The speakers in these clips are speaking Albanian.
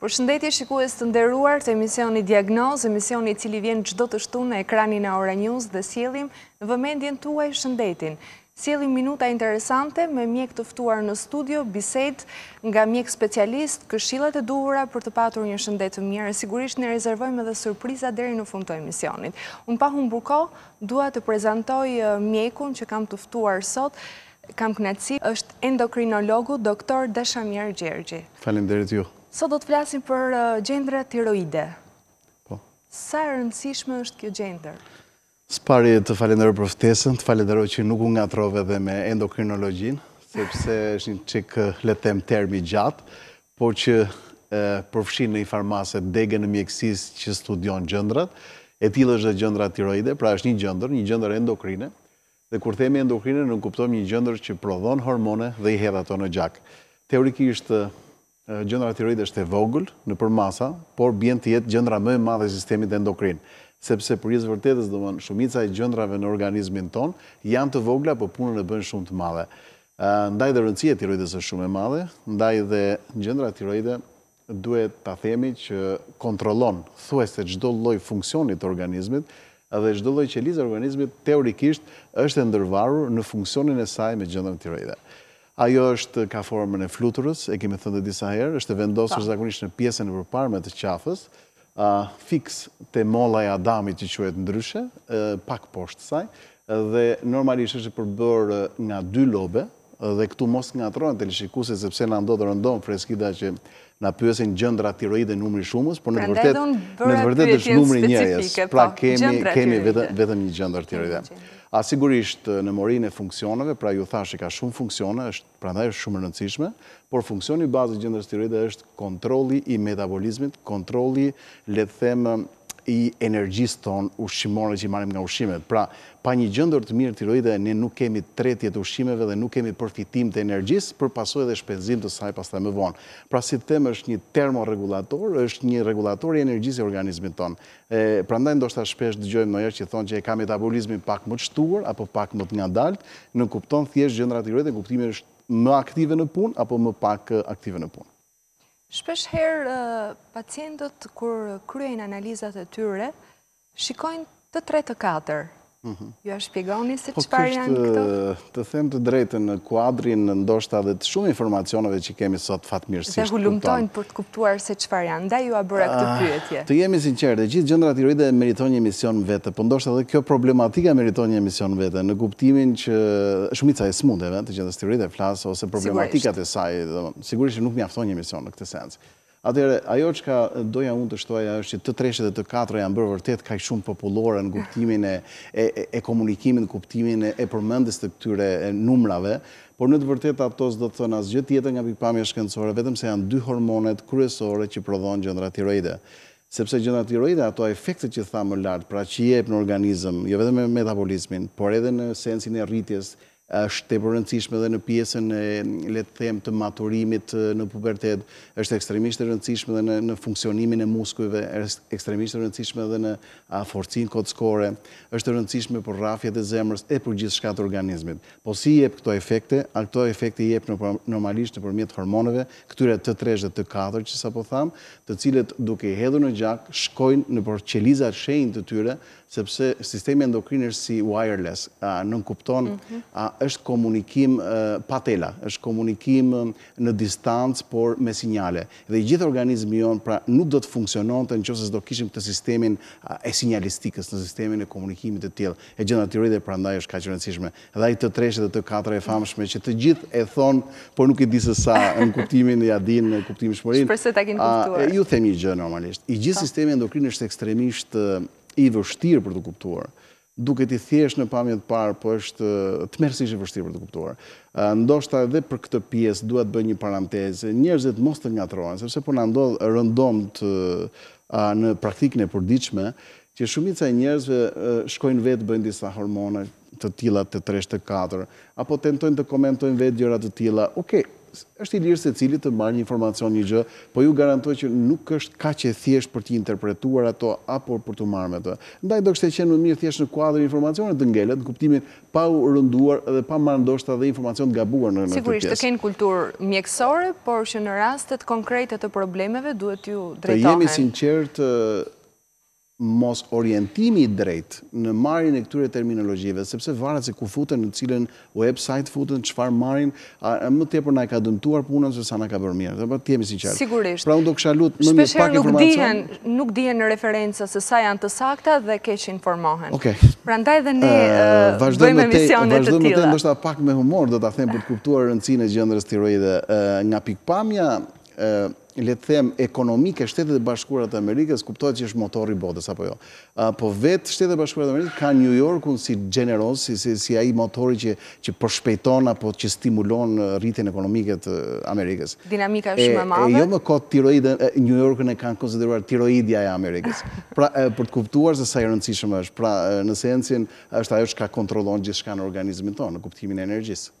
Përshëndetje shikues të nderuar të emisioni Diagnoz, emisioni i cili vjen çdo të shtunë në ekranin e Ora News dhe sjellim në vëmendjen tuaj shëndetin. Sjellim minuta interesante me mjek të ftuar në studio, bisedë nga mjek specialist, këshillat e duhura për të patur një shëndet të mirë. Sigurisht ne rezervojmë edhe surpriza deri në fund të emisionit. Unë pa humbur kohë, dua të prezantoj mjekun që kam të ftuar sot. Kam kënaqësinë, është endokrinologu Doktor Dashamir Gjergji. Faleminderit ju. Sot do të flasim për gjëndrën tiroide. Po. Sa e rëndësishme është kjo gjëndër? Së pari të falenderoj për ftesën, të falenderoj që nuk u ngatrove dhe me endokrinologjinë, sepse është një çik le të them term i gjatë, por që përfshin në një farë mase degën e mjekësisë që studion gjëndrat, e tillë është dhe gjëndra tiroide, pra është një gjëndër, një gjëndër endokrine, Dhe kur themi endokrine nënkuptojmë një gjëndër që prodhon hormone dhe i hedh ato në gjak. Teorikisht gjëndra tiroide është e vogël në përmasa, por bie të jetë gjëndra më e madhe e sistemit endokrin. Sepse për hir të së vërtetës, domethënë shumica e gjëndrave në organizmin tonë janë të vogla, por punën e bëjnë shumë të madhe. Ndaj dhe rëndësia e tiroides është shumë e madhe, ndaj dhe gjëndra tiroide duhet të themi që kontrollon thuajse çdo lloj funksioni të organizmit dhe çdo lloj qelize e organizmit teorikisht është e ndërvarur në funksionin e saj me gjëndrën tiroide. Ajo është ka formën e fluturës, e kemi thënë dhe disa herë, është e vendosur zakonisht në pjesën e përparme të qafës, fiks te molla e Adamit që quhet ndryshe, pak poshtë saj, dhe normalisht është e përbërë nga dy lobe, dhe këtu mos ngatrohen teleshikuesit sepse na ndodh rëndom të themi që na pyesin gjëndra tiroide numri i shumës, por në të vërtetë është numri i njëjës. Pra kemi vetëm një gjëndër tiroide. A sigurisht në morinë e funksioneve, pra ju thashë ka shumë funksione, është Prandaj është shumë e rëndësishme, por funksioni bazë i gjëndrës tiroide është kontrolli i metabolizmit, kontrolli le të them i energjisë tonë ushqimore që i marrim nga ushqimet. Pra, pa një gjëndër të mirë tiroide ne nuk kemi tretje të ushqimeve dhe nuk kemi përfitim të energjisë për pasojë dhe shpenzim të saj pastaj më vonë. Pra si të them është një termorregulator, është një rregullator i energjisë i organizmit tonë. Prandaj ndoshta shpesh dëgjojmë ndonjëherë që thonë që e ka metabolizmin pak më të shtuar apo pak më të ngadaltë, nënkupton thjesht gjëndra tiroide, në kuptimin është më aktive në punë apo më pak aktive në punë. Shpesh herë pacientët kur kryejnë analizat e tyre, shikojnë T tre T katër Na shpjegoni se çfarë janë këto? Të them të drejtën në kuadrin, ndoshta dhe të shumë informacioneve që kemi sot fatmirësisht. Dhe hulumtojnë për të kuptuar se çfarë janë, ndaj jua bëra këtë ah, pyetje. Të jemi të sinqertë, dhe gjithë gjëndra tiroide meriton një emision më vete, po ndoshta dhe kjo problematika meriton një emision më vete, në kuptimin që shumica e sëmundjeve të gjëndrës tiroide flas, ose problematikat e saj, sigurisht nuk mjafton një emision në këtë sens. Atëherë, ajo çka doja unë të shtoja është që T treshi dhe T katra janë bërë vërtet kaq shumë popullore në kuptimin e e komunikimit, në kuptimin e përmendjes së këtyre numrave, por në të vërtetë ato s'do të thonë asgjë tjetër nga pikëpamja shkencore vetëm se janë dy hormonet kryesore që prodhon gjëndra tiroide. Sepse gjëndra tiroide ato efektet që thamë më lart, pra që jep në organizëm, jo vetëm me metabolizmin, por edhe në sensin e rritjes Është tepër e rëndësishme dhe në pjesën e, le të them, të maturimit në pubertet, është ekstremisht e rëndësishme dhe në në funksionimin e muskujve, është ekstremisht e rëndësishme dhe në forcinë kockore, është e rëndësishme për rrahjet e zemrës e për gjithçka të organizmit. Po si i jep këto efekte? A këto efekte i jep normalisht nëpërmjet hormoneve, këtyre T tresh dhe T katër që sapo thamë, të cilët duke i hedhur në gjak shkojnë nëpër qelizat shenjë të tyre sepse sistemi endokrin është si wireless, a nënkupton, a është komunikim pa tela, është komunikim në distancë, por me sinjale. Dhe i gjithë organizmi ynë, pra, nuk do të funksiononte në qoftë se s'do kishim këtë sistemin e sinjalistikës në sistemin e komunikimit të tillë. E gjëndra tiroide prandaj është kaq e rëndësishme. Edhe ai T treshi dhe T katra e famshme që të gjithë e thonë, por nuk e di se sa në kuptimin ia dinë në kuptimshmërinë. Shpresoj ta kenë kuptuar. Ju them një gjë normalisht. I gjithë sistemi endokrin është ekstremisht i vështirë për të kuptuar. Duket i thjeshtë në pamje të parë, po është tmerrësisht i vështirë për të kuptuar. Ndoshta edhe për këtë pjesë dua të bëj një parantezë, njerëzit mos të ngatrohen, sepse po na ndodh rëndomtë në praktikën e përditshme, që shumica e njerëzve shkojnë vetë bëjnë disa hormone, të tilla T tresh T katër, apo tentojnë të komentojnë vetë gjëra të tilla, ok, është i lirë secili të marrë një informacion një gjë, po ju garantoj që nuk është kaq e thjeshtë për t'i interpretuar ato apo për t'u marrë me të. Ndaj do kishte qenë më mirë thjesht në kuadër informacioni të ngelet në kuptimin pa u rënduar dhe pa marrë ndoshta dhe informacion të gabuar në këtë pjesë. Sigurisht të kenë kulturë mjekësore, por që në rastet konkrete të problemeve duhet t'u drejtohen. Të jemi sinqertë, mos orientimi i drejtë në marrjen e këtyre terminologjive, sepse varet se ku futen, në cilën ueb sajt futen, çfarë marrin, a më tepër na e ka dëmtuar punën se sa na ka bërë mirë. Të jemi të sinqertë. Sigurisht. Pra unë do kisha lutë më mirë pak informacion. Shpesh herë nuk dihen, nuk dihen referenca se sa janë të sakta dhe keq informohen. Okej. Prandaj dhe ne bëjmë emisione të tilla. Vazhdojmë më tej, ndoshta pak me humor do ta them për të kuptuar rëndësinë e gjëndrës tiroide. Nga pikëpamja le të them, ekonomike, Shtetet e Bashkuara të Amerikës, kuptohet që është motorri i botës, apo jo. Po vetë Shtetet e Bashkuara të Amerikës ka New Yorkun si gjeneros, si, si, si ai motori që, që përshpejton apo që stimulon rritjen ekonomike të Amerikës. Dinamika është shumë e madhe. E jo më kot tiroidën, New Yorkun e kanë konsideruar tiroidja e Amerikës. Pra, për të kuptuar se sa i rëndësishëm është. Pra, në sensin, është ajo çka kontrollon gjithçka në organizmin tonë, në kuptimin e energjisë.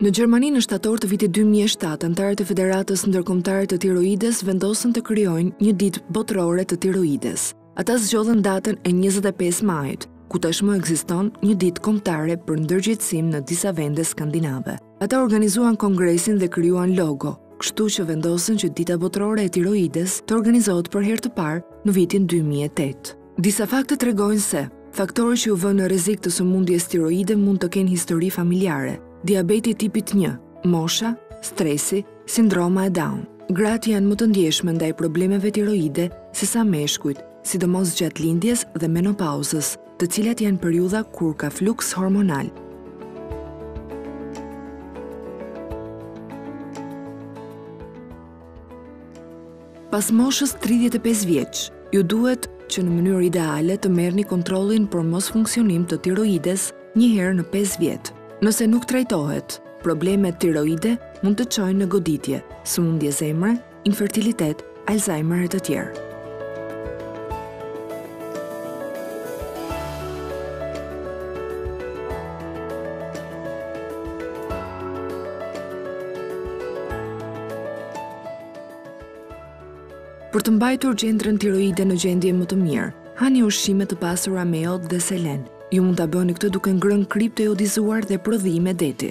Në Gjermani në shtator të vitit dy mijë e shtatë, anëtarët e Federatës Ndërkombëtare të Tiroides vendosën të krijojnë një ditë botërore të tiroides. Ata zgjodhën datën e njëzet e pesë majit, ku tashmë ekziston një ditë kombëtare për ndërgjegjësim në disa vende skandinave. Ata organizuan kongresin dhe krijuan logo, kështu që vendosën që Dita Botërore e Tiroides të organizohet për herë të parë në vitin 2008. Disa fakte tregojnë se, faktorët që ju vënë në rrezik të sëmundjes tiroide mund të kenë histori familjare, diabeti i tipit një, mosha, stresi, sindroma e Down. Gratë janë më të ndjeshme ndaj problemeve tiroide se sa meshkujt, sidomos gjatë lindjes dhe menopauzës, të cilat janë periudha kur ka fluks hormonal. Pas moshës 35 vjeç, ju duhet që në mënyrë ideale të merrni kontrollin për mosfunksionim të tiroides një herë në 5 vjet. Nëse nuk trajtohet, problemet tiroide mund të çojnë në goditje, sëmundje zemre, infertilitet, Alzheimer e të tjerë. Për të mbajtur gjendrën tiroide në gjendje më të mirë, hani ushqime të pasura me jod dhe selen. Ju mund ta bëni këtë duke ngrënë kripë të jodizuar dhe prodhime deti.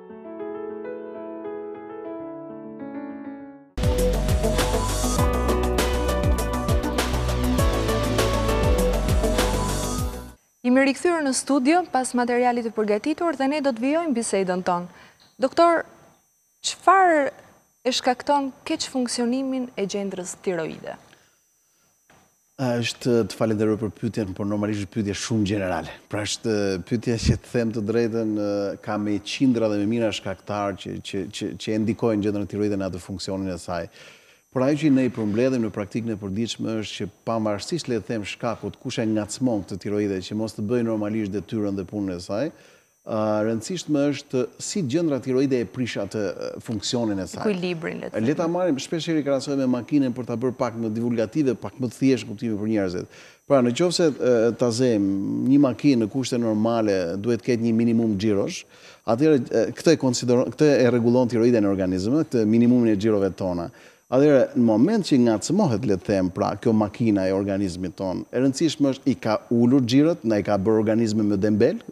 Jemi rikthyer në studio pas materialit të përgatitur dhe ne do të vijojmë bisedën tonë. Doktor, çfarë e shkakton keqfunksionimin e gjendrës tiroide? Është, të falenderoj për pyetjen, por normalisht është pyetje shumë gjenerale. Pra është pyetja që të them të drejtën, ka me qindra dhe me mijëra shkaktarë që që që që e ndikojnë gjendrën tiroide në atë funksionin e saj. Por ajo që ne i përmbledhim në praktikën e përditshme është që pavarësisht le të them shkakut kush e ngacmon këtë tiroide që mos të bëjë normalisht detyrën dhe punën e saj, E rëndësishme është si gjendra tiroide e prish atë funksionin e saj. Ekuilibrin, le të themi. Le ta marrim, shpeshherë e krahasoj me makinën për ta bërë pak më divulgative, pak më të thjeshtë në kuptim për njerëzit. Pra, në qoftë se ta zëmë, një makinë në kushte normale duhet të ketë një minimum xhirosh, atëherë këtë e konsideron, këtë e rregullon tiroida në organizëm, këtë minimumin e xhirove tona. Atëherë, në moment që ngacmohet, le të them, pra, kjo makina e organizmit tonë, e rëndësishme është, i ka ulur xhirot, na i ka bërë organizmin më dembel,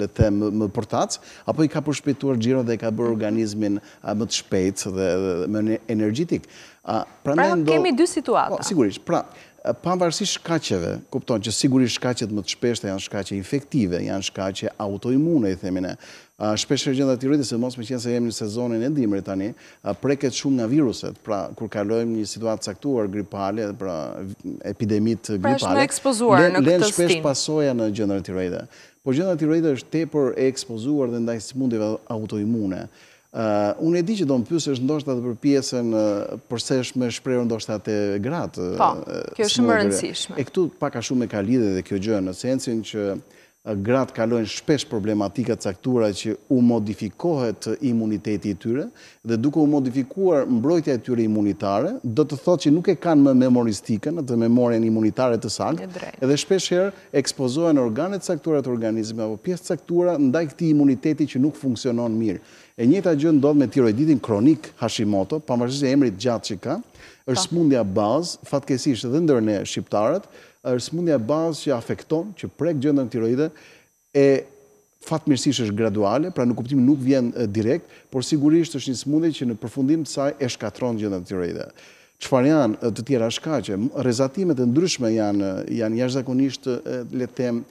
le të them, më përtac, apo i ka përshpejtuar xhirot dhe e ka bërë organizmin më të shpejtë dhe më energjitik? Pra, kemi dy situata. Po, sigurisht. Pra, pavarësisht shkaqeve, kupton, që sigurisht shkaqet më të shpeshta janë shkaqe infektive, janë shkaqe autoimune, i themi ne. Shpeshherë gjëndra tiroide, sidomos meqenëse jemi në sezonin e dimrit tani, preket shumë nga viruset, pra kur kalojmë një situatë të caktuar gripale, pra epidemitë gripale. Pra është më e ekspozuar në këtë stinë. Lenë shpesh pasoja në gjëndrën tiroide. Por gjëndra tiroide është tepër e ekspozuar dhe ndaj sëmundjeve autoimune. Unë e di që do më pyesësh ndoshta dhe për pjesën përse është më e shprehur ndoshta te gratë. Po, kjo është shumë e rëndësishme. E këtu pak a shumë e ka lidhjen dhe kjo gjë në sensin që Gratë kalojnë shpesh problematika të caktuara që u modifikohet imuniteti i tyre dhe duke u modifikuar mbrojtja e tyre imunitare, do të thotë që nuk e kanë më memoristikën, atë memorien imunitare të saktë edhe shpesh herë ekspozohen organe të caktuara të organizmit apo pjesë të caktuara ndaj këtij imuniteti që nuk funksionon mirë. E njëjta gjë ndodh me tiroiditin kronik Hashimoto, pavarësisht emrit të gjatë që ka, është sëmundja bazë, fatkeqësisht dhe ndër ne shqiptarët, Është sëmundja bazë që afekton, që prek gjëndrën tiroide e fatmirësisht është graduale, pra në kuptimin nuk vjen direkt, por sigurisht është një sëmundje që në përfundim të saj e shkatërron gjëndrën tiroide. Çfarë janë të tjera shkaqe? Rrezatimet e ndryshme janë janë jashtëzakonisht le të them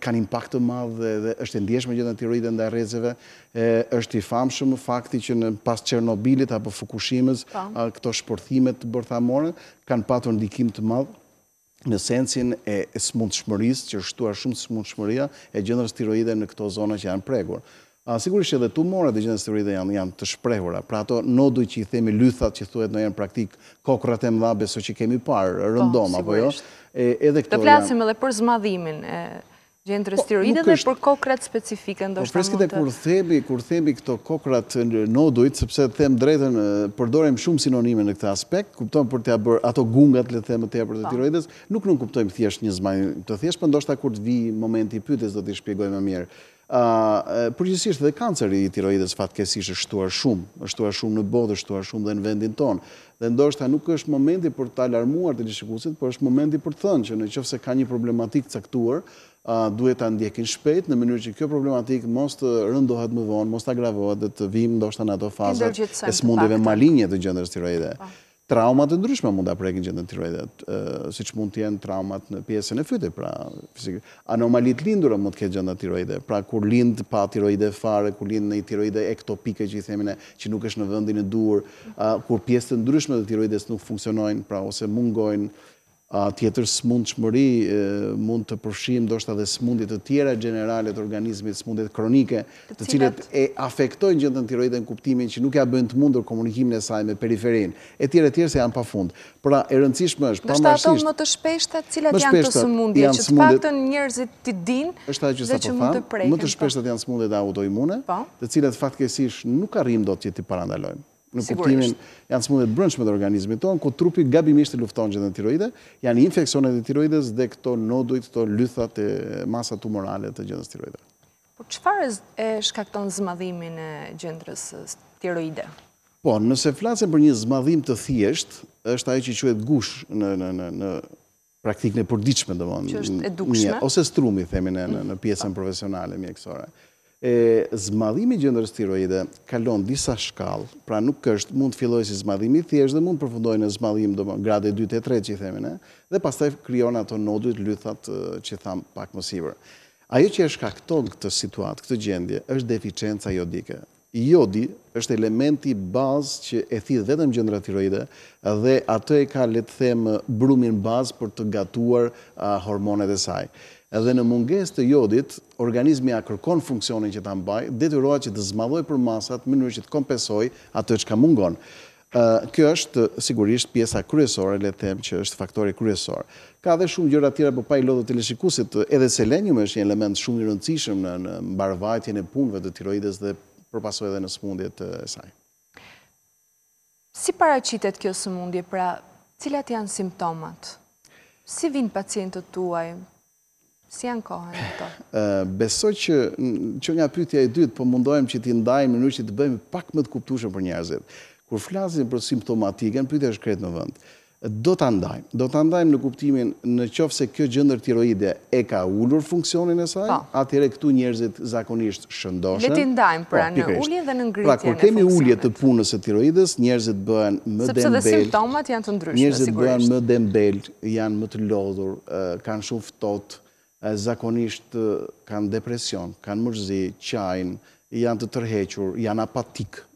kanë impakt të madh edhe është e ndjeshme gjëndra tiroide ndaj rrezeve është i famshëm fakti që në pas Çernobilit apo Fukushimës këto shpërthimet bërthamore kanë patur ndikim të madh në sensin e smundshmërisë që është shtuar shumë smundshmëria e gjëndrës tiroide në këto zona që janë prekur Ah sigurisht që dhe tumoret e gjëndrës tiroide janë janë të shprehura. Pra ato nodujt që i themi lythat që thuhet ndonjëherë në praktikë kokrrat e mëdha besoj që kemi parë rëndom apo jo? E edhe këto janë. Të flasim edhe për zmadhimin e gjëndrës tiroide dhe për kokrrat specifike ndoshta mund të. Po preske te kur themi kur themi këto kokrrat nodujt sepse të them të drejtën përdorim shumë sinonime në këtë aspekt, kupton për t'ia bërë ato gungat le të them më tepër të tiroides, nuk nënkuptojmë thjesht një zmadhim të thjeshtë, po ndoshta kur të vijë momenti i pyetjes do t'i shpjegoj më mirë. Përgjithësisht dhe kanceri i tiroides fatkeqësisht është shtuar shumë, është shtuar shumë në botë, është shtuar shumë dhe në vendin tonë. Dhe ndoshta nuk është momenti për të alarmuar të gjithë shikuesit, por është momenti për të thënë që në qoftë se ka një problematikë të caktuar, duhet ta ndjekin shpejt në mënyrë që kjo problematikë mos të rëndohet më vonë, mos të agravohet dhe të vijmë ndoshta në ato fazat e sëmundjeve malinje të gjëndrës tiroide. Trauma të ndryshme mund ta prekin gjëndrën tiroide, siç mund të jenë traumat në pjesën e fytit, pra anomali të lindura mund të ketë gjëndra tiroide, pra kur lind pa tiroide fare, kur lind një tiroide ektopike që i themi ne, që nuk është në vendin e duhur, kur pjesë të ndryshme të tiroides nuk funksionojnë, pra ose mungojnë, Tjetër sëmundshmëri mund të përfshijmë ndoshta dhe sëmundje të tjera gjenerale të organizmit, sëmundjet kronike, të cilat e afektojnë gjëndrën tiroide në kuptimin që nuk ia bëjnë të mundur komunikimin e saj me periferinë, etj, etj, se janë pafund. Pra, e rëndësishme është, pavarësisht. Ndoshta ato më të shpeshtat, cilat janë këto sëmundje, që të paktën njerëzit t'i dinë dhe që mund të preken. Më të shpeshtat janë sëmundjet autoimune, të cilat fatkeqësisht nuk arrijmë dot që t'i parandalojmë. në kuptimin janë sëmundje të brendshme të organizmit tonë, ku trupi gabimisht e lufton gjëndrën tiroide, janë infeksionet e tiroides dhe këto nodujt, këto lythat e masa tumorale të gjëndrës tiroide. Por çfarë e shkakton zmadhimin e gjëndrës tiroide? Po, nëse flasim për një zmadhim të thjeshtë, është ajo që quhet gushë në praktikën e përditshme, domthonë. Që është e dukshme. Ose strumë i themi ne, në pjesën po. profesionale, mjekësore. E, zmadhimi i gjëndrës tiroide kalon disa shkallë, pra nuk është, mund të fillojë si zmadhim i thjeshtë dhe mund të përfundojë në zmadhim, domthonë, gradë 2 të 3 që i themi ne, dhe pastaj krijon ato nodujt, lythat që thamë pak më sipër. Ajo që e shkakton këtë situatë, këtë gjendje, është deficienca jodike. Jodi është elementi bazë që e thith vetëm gjëndra tiroide dhe atë e ka le të themi brumin bazë për të gatuar hormonet e saj. Dhe në mungesë të jodit, organizmi ia kërkon funksionin që ta mbajë, detyrohet që të zmadhojë përmasat në mënyrë që të kompensojë atë çka mungon. Kjo është sigurisht pjesa kryesore, le të themi që është faktori kryesor. Ka dhe shumë gjëra të tjera, por pa i lodhur teleshikuesit, edhe seleniumi është një element shumë i rëndësishëm në në mbarëvajtjen e punëve të tiroides dhe për pasojë edhe në sëmundjet e saj. Si paraqitet kjo sëmundje, pra cilat janë simptomat? Si vijnë pacientët tuaj? Si ankohen ato? Besoj që që nga pyetja e dytë po mundohem që t'i ndajmë në mënyrë që të bëhem pak më të kuptueshëm për njerëzit. Kur flasim për simptomatikën, pyetja është krejt në vend. Do ta ndajmë, do ta ndajmë në kuptimin në qoftë se kjo gjëndër tiroide e ka ulur funksionin e saj, atëherë këtu njerëzit zakonisht shëndoshen. Le t'i ndajmë pra në uljen dhe në ngritjen e funksionit. Pra kur kemi ulje të punës së tiroides, njerëzit bëhen më dembelë. Sepse dhe simptomat janë të ndryshme sigurisht. Njerëzit bëhen më dembelë, janë më të lodhur, kanë shumë ftohtë, zakonisht kanë depresion, kanë mërzi, qajnë, janë të tërhequr, janë apatikë,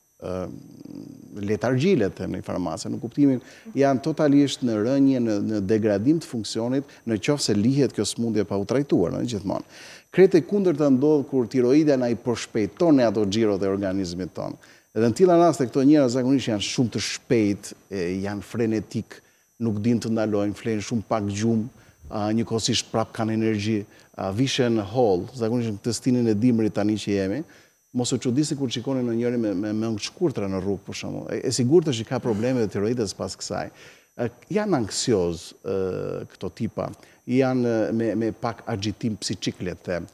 letargji le të them në një farë mase, në kuptimin janë totalisht në rënie, në degradim të funksionit, në qoftë se lihet kjo sëmundje pa u trajtuar, ëh, gjithmonë. Krejt e kundërta ndodh kur tiroidja na i përshpejton ne ato xhirot e organizmit tonë. Dhe në tilla raste këto njerëz zakonisht janë shumë të shpejtë, janë frenetikë, nuk dinë të ndalojnë, flenë shumë pak gjumë, njëkohësisht prapë kanë energji, vishen hollë, zakonisht në këtë stinën e dimrit tani që jemi, mos u çudisni kur shikoni ndonjërin me mëngë të shkurtra në rrugë për shembull. E sigurt është që ka probleme të tiroides pas kësaj. Janë anksioz këto tipa, janë me pak agjitim psikik le të them.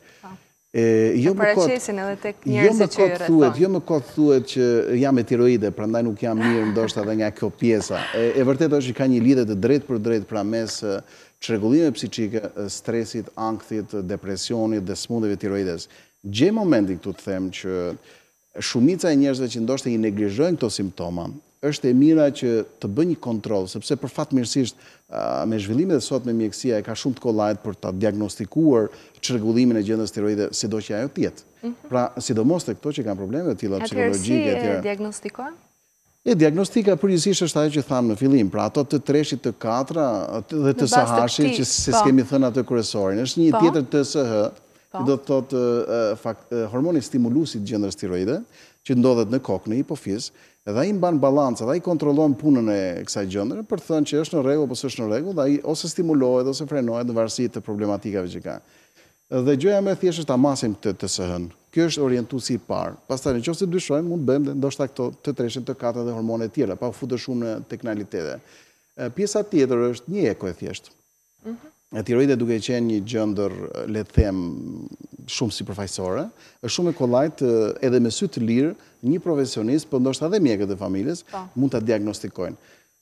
E paraqesin edhe tek njerëzit që i rrethojnë. Jo më kot thuhet që jam me tiroide, prandaj nuk jam mirë ndoshta edhe nga kjo pjesa. E vërtetë është që ka një lidhje të drejtpërdrejtë pra mes çrregullimeve psikike, stresit, ankthit, depresionit dhe sëmundjeve të tiroides. Gjej momentin këtu të them që Shumica e njerëzve që ndoshta i neglizhojnë këto simptoma, është e mira që të bëjnë një kontroll, sepse për fatmirësisht me zhvillimet e sotme mjekësia e ka shumë të kollajt për ta diagnostikuar çrregullimin e gjëndrës tiroide, sido që ajo të jetë. Pra, sidomos tek këto që kanë probleme të tilla psikologjike. Atëherë si e diagnostikojmë? E, diagnostika përgjithësisht është ajo që thamë në fillim, pra ato T-treshit, T-katra dhe TSH-it që s'e kemi thënë atë kryesorin. Është një tjetër TSH, që do të thotë hormoni stimulues i gjëndrës tiroide, që ndodhet në kokë, në hipofizë, dhe ai mban balancat, ai kontrollon punën e kësaj gjëndre, për të thënë që është në rregull apo s'është në rregull dhe ai ose stimulohet ose frenohet në varësi të problematikave që ka. Dhe gjëja më e thjeshtë është ta masim këtë TSH-në. Ky është orientuesi i parë. Pastaj në qoftë se dyshojmë, mund të bëjmë dhe ndoshta këto T-treshin, T-katrën edhe hormone të tjera, pa u futur shumë në teknalitete. Pjesa tjetër është një eko e thjeshtë. E tiroidja duke qenë një gjëndër, le të them, shumë sipërfaqësore, është shumë e kollajt edhe me sy të lirë, një profesionist, po ndoshta edhe mjekët e familjes, mund ta diagnostikojnë.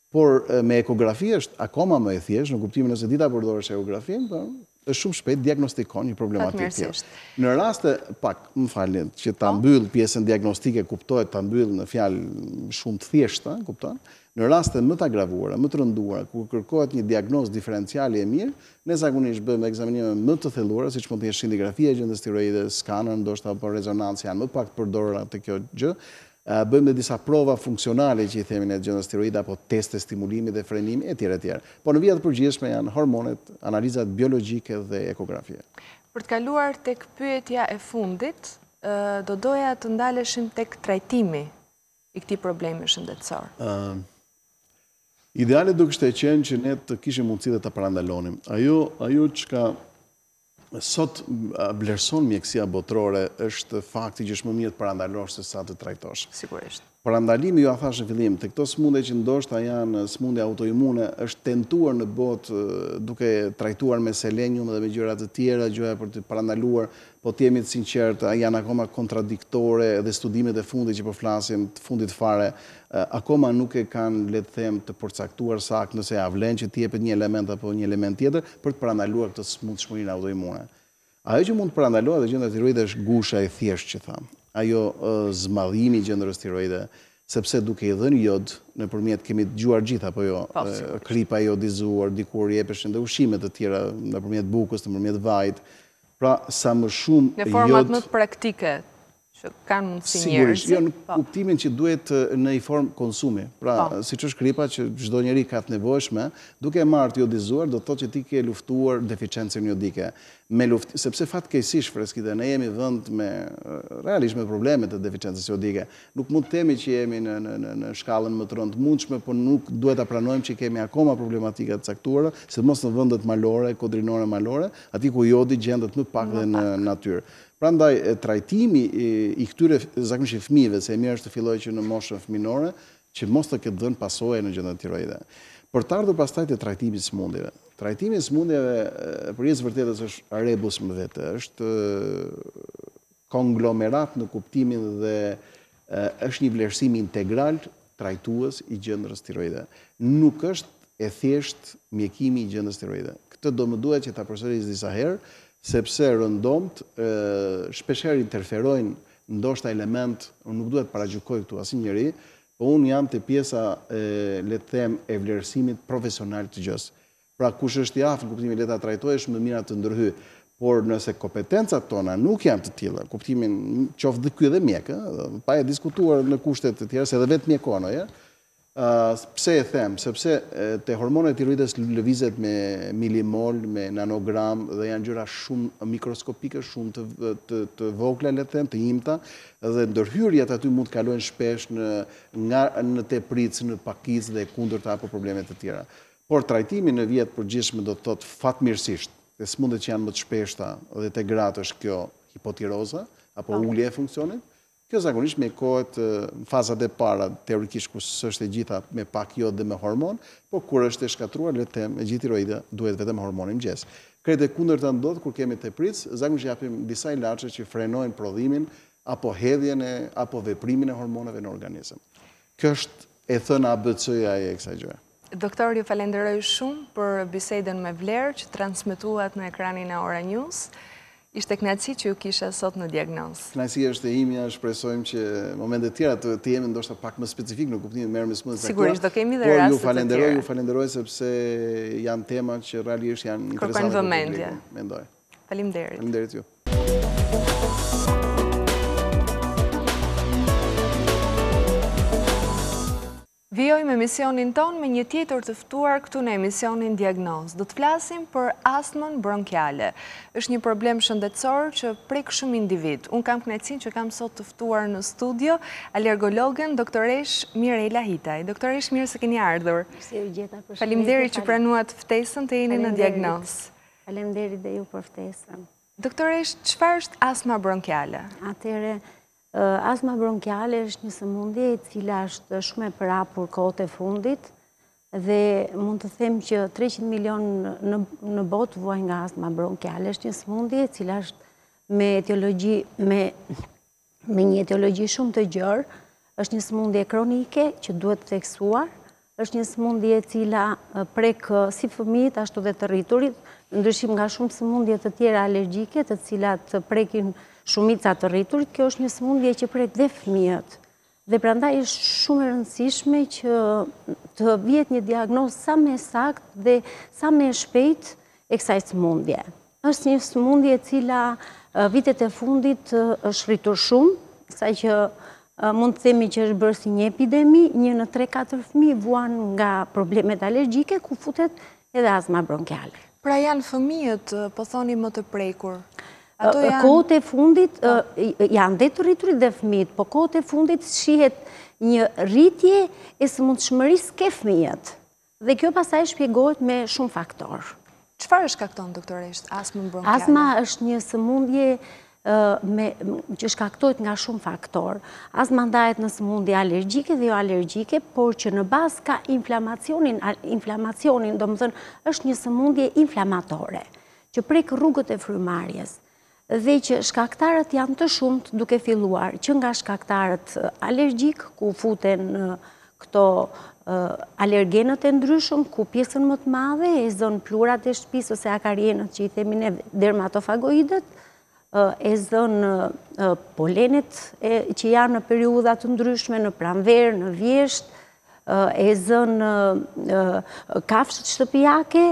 Por me ekografi është akoma më e thjeshtë, në kuptimin nëse di ta përdorësh ekografin, po, është shumë shpejt diagnostikon një problematikë tjetër. Në raste pak, më falni, që ta, po, mbyll pjesën diagnostike, kuptohet ta mbyll në fjalë shumë të thjeshta, kupton? Në raste më të agravuara, më të rënduara, kur kërkohet një diagnozë diferenciale e mirë, ne zakonisht bëjmë ekzaminime më të thelluara, siç mund të jetë shintigrafia e gjëndrës tiroide, skaner, ndoshta apo rezonancë janë më pak të përdorura te kjo gjë, Bëjmë dhe disa prova funksionale që i themi ne te gjëndra tiroide apo teste stimulimi dhe frenimi e tjera e tjera. Por në vija të përgjithshme janë hormonet, analizat biologjike dhe ekografia. Për të kaluar tek pyetja e fundit, do doja të ndaleshim tek trajtimi i këtij problemi shëndetësor. Idealet do kishte qenë që ne të kishim mundësi dhe ta parandalonim. Ajo çka sot vlerëson mjekësia botërore është fakti që është më mirë të parandalosh se sa të trajtosh. Sigurisht. Parandalimi jua thashë në fillim te këto sëmundje që ndoshta janë sëmundje autoimune është tentuar në botë duke trajtuar me selenium dhe me gjëra të tjera, gjoja për të parandaluar, po të jemi të sinqertë janë akoma kontradiktore dhe studimet e fundit që po flasim të fundit fare akoma nuk e kanë le të them të përcaktuar saktë nëse a vlen që të jepet një element apo një element tjetër për të parandaluar këtë sëmundshmërinë autoimune. Ajo që mund të parandalohet te gjëndra tiroide është gusha e thjeshtë që thamë, ajo ë zmadhimi i gjëndrës tiroide, sepse duke i dhënë jod nëpërmjet kemi dëgjuar gjithë apo jo, kripa e jodizuar, dikur jepeshin dhe ushqime të tjera nëpërmjet bukës, nëpërmjet vajit, pra sa më shumë jod. Në format më praktike që kanë mundësi njerëzit. Sigurisht, jo në po. kuptimin që duhet në një formë konsumi. Pra, po. siç është kripa që çdo njeri ka të nevojshme, duke e marrë të jodizuar, do të thotë që ti ke luftuar deficiencën jodike. Me luft, sepse fatkeqësisht Freskida ne jemi vend me realisht me probleme të deficiencës jodike. Nuk mund të themi që jemi në, në, në, në shkallën më të rëndë të mundshme, por nuk duhet ta pranojmë që kemi akoma problematika të caktuara, sidomos në vendet malore, kodrinore malore, aty ku jodi gjendet më pak dhe në natyrë. Prandaj trajtimi i këtyre zakonisht i fëmijëve, se e mira është të fillojë që në moshën fëmijënore, që mos të ketë dhënë pasoja në gjëndrën tiroide. Për të ardhur pastaj te trajtimi i sëmundjeve. Trajtimi i sëmundjeve për hir të së vërtetës është rebus më vete, është konglomerat në kuptimin dhe është një vlerësim integral trajtues i gjëndrës tiroide. Nuk është e thjeshtë mjekimi i gjëndrës tiroide. Këtë do më duhet që ta përsëris disa herë, sepse rëndom shpeshherë interferojnë ndoshta elementë, unë nuk dua të paragjykoj këtu asnjë njeri, po unë jam te pjesa e le të them e vlerësimit profesional të gjësë. Pra kush është i aftë në kuptimin le ta trajtojë, është më e mira të ndërhyjë. Por nëse kompetencat tona nuk janë të tilla, në kuptimin qoftë dhe ky dhe mjek, ë, pa e diskutuar në kushte të tjera, se edhe vetë mjek ka ndonjëherë, ë, pse e them, sepse te hormonët e tiroides lëvizet me milimol, me nanogram dhe janë gjëra shumë mikroskopike, shumë të të të vogla le të them, të imta dhe ndërhyrjet aty mund të kalojnë shpesh në nga në tepricë, në pakicë dhe e kundërta apo probleme të tjera. Por trajtimi në vija të përgjithshme do të thotë fatmirësisht, te sëmundjet që janë më të shpeshta dhe te gratë është kjo hipotiroza apo ulja e funksionit. Kjo zakonisht mjekohet në fazat e para, teorikisht kur s'është e gjitha me pak jod dhe me hormon, por kur është e shkatërruar le të them e gjithë tiroidja duhet vetëm hormoni mëngjes. Krejt e kundërta ndodh kur kemi tepric, zakonisht japim disa ilaçe që frenojnë prodhimin apo hedhjen e apo veprimin e hormoneve në organizëm. Kjo është e thënë ABC-ja e kësaj gjëje. Doktor ju falenderoj shumë për bisedën me vlerë që transmetuat në ekranin e Ora News. Ishte kënaqësi që ju kisha sot në diagnozë. Kënaqësia është e imja, shpresojmë që momente të tjera të jemi ndoshta pak më specifik në kuptimin me sëmundje të caktuara. Sigurisht do kemi dhe raste të tjera. Por ju falenderoj, ju falenderoj sepse janë tema që realisht janë interesante. Kërkojnë vëmendje. Mendoj. Faleminderit. Faleminderit ju. Vijojmë emisionin tonë me një tjetër të ftuar këtu në emisionin Diagnozë. Do të flasim për astmën bronkiale. Është një problem shëndetësor që prek shumë individë. Unë kam kënaqësinë që kam sot të ftuar në studio alergologen doktoreshë Mirela Hitaj. Doktoreshë, mirë se keni ardhur. Mirë se ju gjeta. Faleminderit që pranuat ftesën të jeni në Diagnozë. Faleminderit dhe ju për ftesën. Doktoreshë, çfarë është astma bronkiale? Atëherë, Astma bronkiale është një sëmundje e cila është shumë e përhapur kohët e fundit dhe mund të them që 300 milion në, në botë vuajnë nga astma bronkiale. Është një sëmundje e cila është me etiologji me me një etiologji shumë të gjerë. Është një sëmundje kronike që duhet theksuar, Është një sëmundje e cila prek si fëmijët ashtu dhe të rriturit, në ndryshim nga shumë sëmundje të tjera alergjike, të cilat prekin shumica të rriturit, kjo është një sëmundje që prek dhe fëmijët. Dhe prandaj është shumë e rëndësishme që të vihet një diagnozë sa më e saktë dhe sa më shpejt e kësaj sëmundje. Është një sëmundje e cila vitet e fundit është rritur shumë, sa që mund të themi që është bërë si një epidemi, një në 3-4 fëmijë vuan nga problemet alergjike, ku futet edhe asma bronkiale. Pra janë fëmijët, po thoni më të prekur? Kohët e fundit, po. janë dhe të rriturit dhe fëmijët, po kohët e fundit shihet një rritje e sëmundshmërisë ke fëmijët. Dhe kjo pastaj shpjegohet me shumë faktorë. Çfarë e shkakton doktoreshë asmën bronkiale? Asma është një sëmundje që shkaktohet nga shumë faktorë. Asma ndahet në sëmundje alergjike dhe jo alergjike, por që në bazë ka inflamacionin, inflamacionin, domethënë, është një sëmundje inflamatore, që prek rrugët e frymëmarrjes. dhe që shkaktarët janë të shumtë duke filluar që nga shkaktarët alergjikë, ku futen këto alergenët e ndryshëm, ku pjesën më të madhe e zënë pluhurat e shpisë ose akarienët që i themin e dermatofagoidet, e zënë polenet që janë në periudha të ndryshme, në pranverë, në vjeshtë, E zënë kafshët shtëpiake,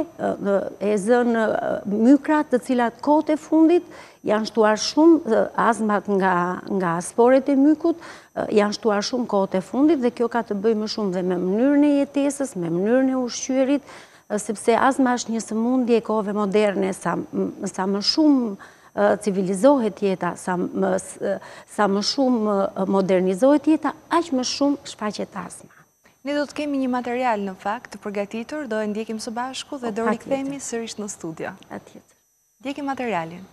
e zënë mykërat të cilat kohët e fundit janë shtuar shumë azmat nga sporet e mykut, janë shtuar shumë kohët e fundit dhe kjo ka të bëjë më shumë dhe me mënyrën e jetesës, me mënyrën e të ushqyerit, sepse azma është një sëmundje e kohëve moderne sa më shumë civilizohet jeta, sa më shumë modernizohet jeta, aq më shumë shfaqet azma. Ne do të kemi një material në fakt të përgatitur, do e ndjekim së bashku dhe do rikthehemi sërish në studio. Patjetër. Ndjekim materialin.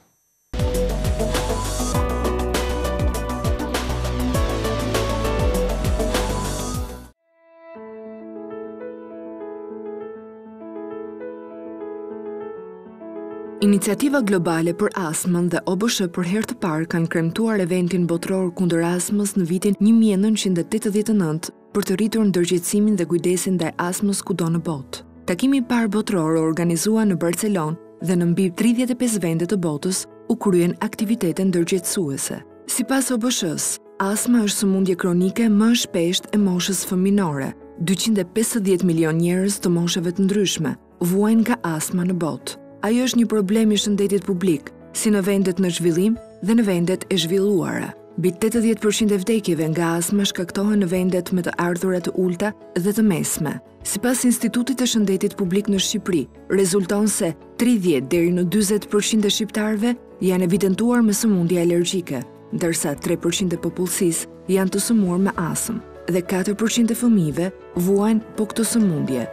Iniciativa globale për astmën dhe OBSH për herë të parë kanë kremtuar eventin botëror kundër astmës në vitin 1989 për të rritur ndërgjegjësimin dhe kujdesin ndaj astmës kudo në botë. Takimi i parë botëror u organizua në Barcelonë dhe në mbi 35 vende të botës u kryen aktivitete ndërgjegjësuese. Sipas OBSH-së, Astma është sëmundje kronike më e shpeshtë e moshës fëmijënore. Dyqind e pesëdhjetë milionë njerëz të moshave të ndryshme vuajnë nga astma në botë. Ajo është një problem i shëndetit publik, si në vendet në zhvillim dhe në vendet e zhvilluara. Mbi tetëdhjetë për qind e vdekjeve nga astma shkaktohen në vendet me të ardhura të ulëta dhe të mesme. Sipas Institutit të Shëndetit Publik në Shqipëri, rezulton se 30 deri në 40 për qind e shqiptarëve janë evidentuar me sëmundje alergjike, ndërsa 3 për qind e popullsisë janë të sëmurë me astmë dhe 4 për qind e fëmijëve vuajnë po këtë sëmundje.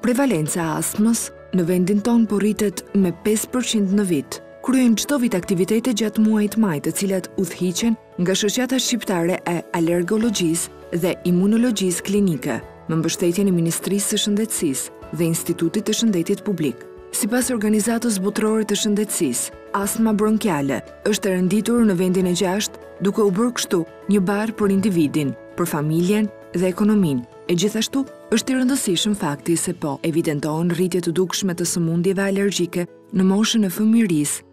Prevalenca e astmës në vendin tonë po rritet me 5% në vit. Kryhen çdo vit aktivitete gjatë muajit maj, të cilat udhëhiqen Nga Shoqata Shqiptare e Alergologjisë dhe Imunologjisë Klinike, me mbështetjen e Ministrisë së Shëndetësisë dhe Institutit të Shëndetit Publik. Sipas Organizatës Botërore të Shëndetësisë, astma bronkiale është e renditur në vendin e gjashtë, duke u bërë kështu një barrë për individin, për familjen dhe ekonominë. E gjithashtu, është i rëndësishëm fakti se po evidentohen rritje të dukshme të sëmundjeve alergjike në moshën e fëmijërisë,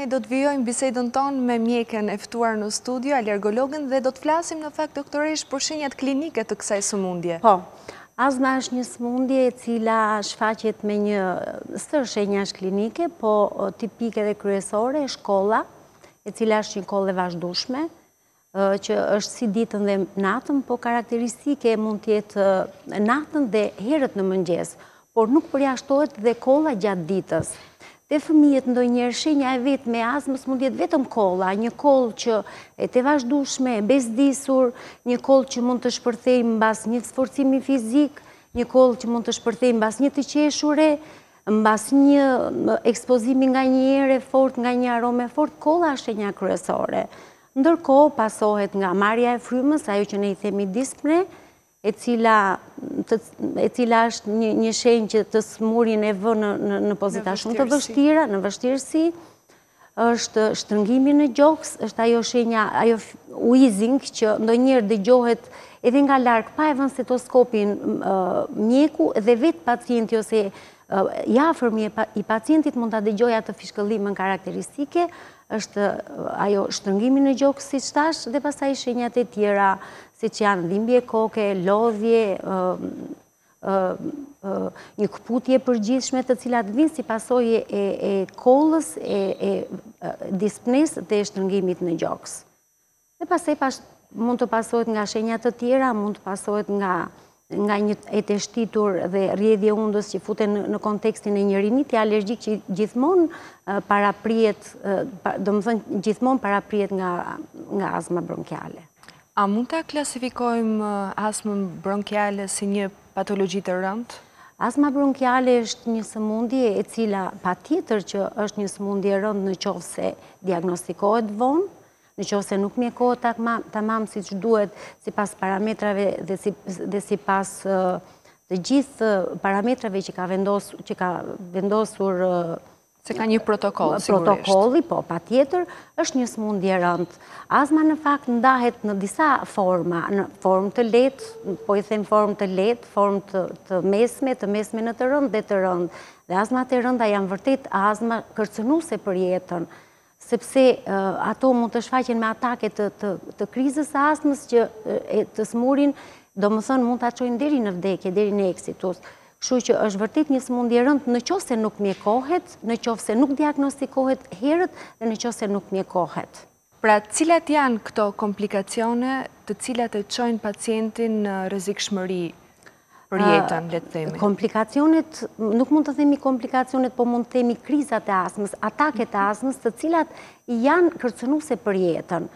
Ne do të vijojmë bisedën tonë me mjeken e ftuar në studio, alergologen dhe do të flasim në fakt doktoreshë për shenjat klinike të kësaj sëmundje. Po, azma është një sëmundje e cila shfaqet me një sërë shenjash klinike, po tipike dhe kryesore është kolla, e cila është një kollë e vazhdueshme, që është si ditën dhe natën, po karakteristike mund të jetë natën dhe herët në mëngjes, por nuk përjashtohet dhe kolla gjatë ditës. Te fëmijët ndonjëherë shenja e vetme e azmës mund të jetë vetëm kolla, një kollë që është e vazhdueshme, e bezdisur, një kollë që mund të shpërthejë mbas një sforcimi fizik, një kollë që mund të shpërthejë mbas një të qeshure, mbas një ekspozimi nga një erë e fortë, nga një aromë e fortë, kolla është shenja kryesore. Ndërkohë pasohet nga marrja e frymës, ajo që ne i themi dispne, e cila është një shenjë që të sëmurin e vë në pozita shumë të vështira, në vështirësi, është shtrëngimi në gjoks, është ajo shenja, ajo wheezing që ndonjëherë dëgjohet edhe nga larg pa e vënë stetoskopin mjeku dhe vetë pacienti ose I afërmi i pacientit mund ta dëgjojë atë fishkëllimën karakteristike, është ajo shtrëngimi në gjoks, siç thashë, dhe pastaj shenjat e tjera, siç janë dhimbje koke, lodhje, një këputje e përgjithshme të cilat vijnë si pasoje e kollës, e dispnesë dhe e shtrëngimit në gjoks. Dhe pastaj mund të pasohet nga shenja të tjera, mund të pasohet nga nga një e teshtitur dhe rrjedhje hundës që futen në kontekstin e një riniti alergjik që gjithmonë paraprihet, domethënë gjithmonë paraprihet nga, nga asma bronkiale. A mund ta klasifikojmë asmën bronkiale si një patologji të rëndë? Asma bronkiale është një sëmundje e cila patjetër që është një sëmundje e rëndë në qoftë se diagnostikohet vonë, Në qoftë se nuk mjekohet tamam siç duhet, sipas parametrave dhe sipas të gjithë parametrave që ka vendosur, që ka vendosur se ka një protokoll sigurisht. Protokolli, po, patjetër, është një sëmundje e rëndë. Azma në fakt ndahet në disa forma, në formë të lehtë, po i them formë të lehtë, formë të, të mesme, të mesme në të rëndë dhe të rëndë. Dhe azmat e rënda janë vërtet azma kërcënuese për jetën. sepse ato mund të shfaqen me atake të krizës së astmës që të sëmurin, domethënë mund ta çojnë deri në vdekje, deri në eksitus. Kështu që është vërtet një sëmundje e rëndë në qoftë se nuk mjekohet, në qoftë se nuk diagnostikohet herët dhe në qoftë se nuk mjekohet. Pra, cilat janë këto komplikacione të cilat e çojnë pacientin në rrezikshmëri për jetën, le të themi. Komplikacionet, nuk mund të themi komplikacionet, po mund të themi krizat e astmës, ataket e astmës, të cilat janë kërcënuse për jetën.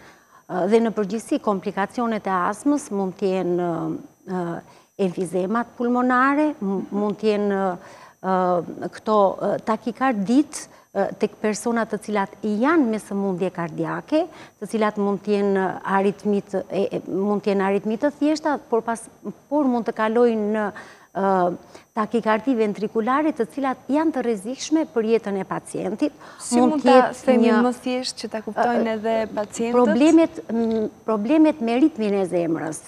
Dhe në përgjithësi, komplikacionet e astmës mund të jenë enfizemat pulmonare, mund të jenë këto takikarditë, tek personat të cilat janë me sëmundje kardiake, të cilat mund të jenë aritmi të thjeshta, por mund të kalojnë në takikardi ventrikulare të cilat janë të rrezikshme për jetën e pacientit. Si mund të themi më thjesht që të kuptojnë edhe pacientët? Problemet me ritmin e zemrës,